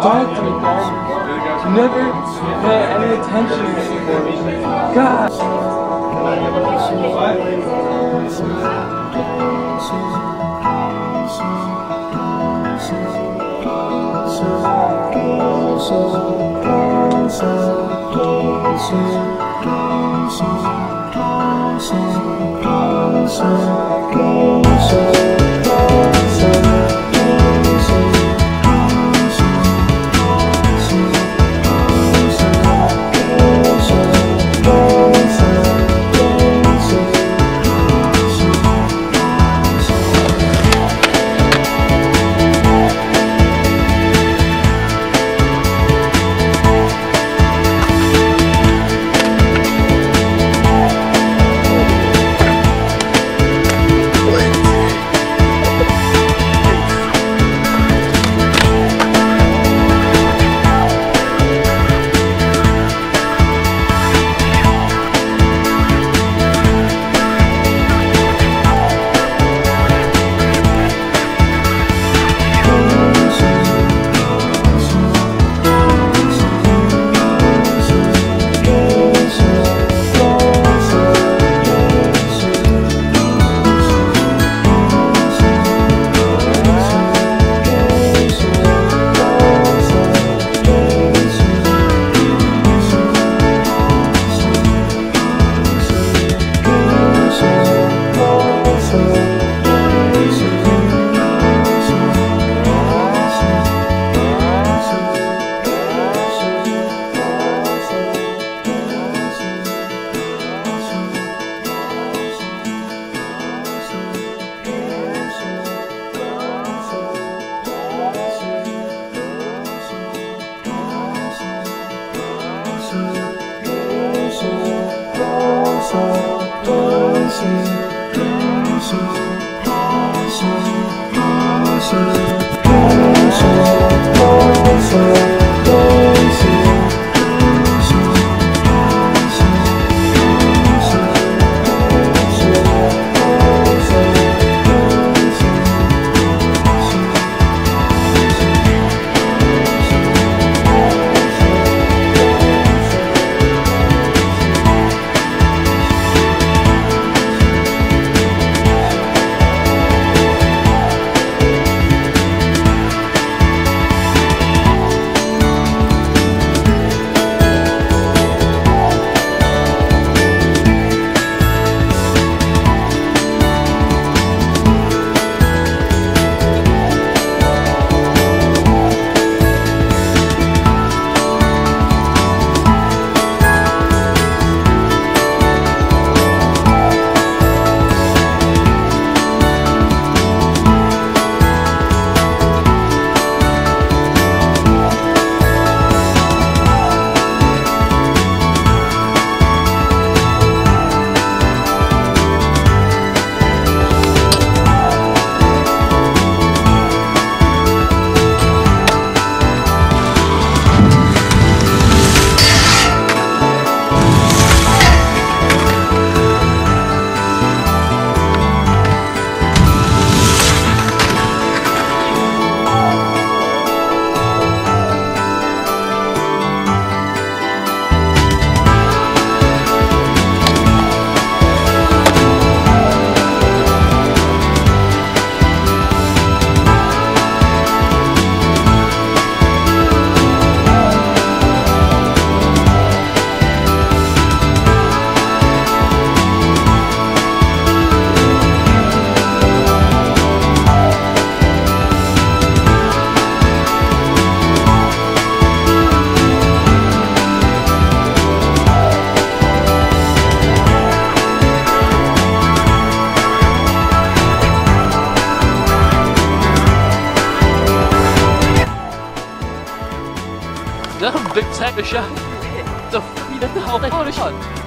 to guys. Never pay any attention for me. God. Is that a Big Tech, the shot. The freedom, the.